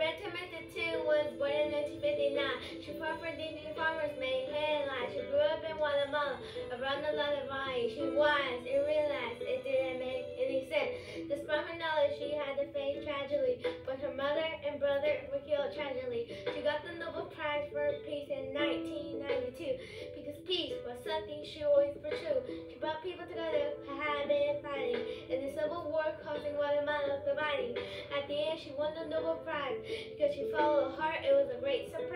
Rigoberta Menchú Tum was born in 1959. She fought for Indian farmers, made headlines. She grew up in Guatemala, around the Valley. She was and realized it didn't make any sense. Despite her knowledge, she had to face tragedy. But her mother and brother were killed tragically. She got the Nobel Prize for Peace in 1992 because peace was something she always pursued. She brought people together who had been fighting in the Civil War, causing Guatemala she won the Nobel Prize because she followed her heart. It was a great surprise.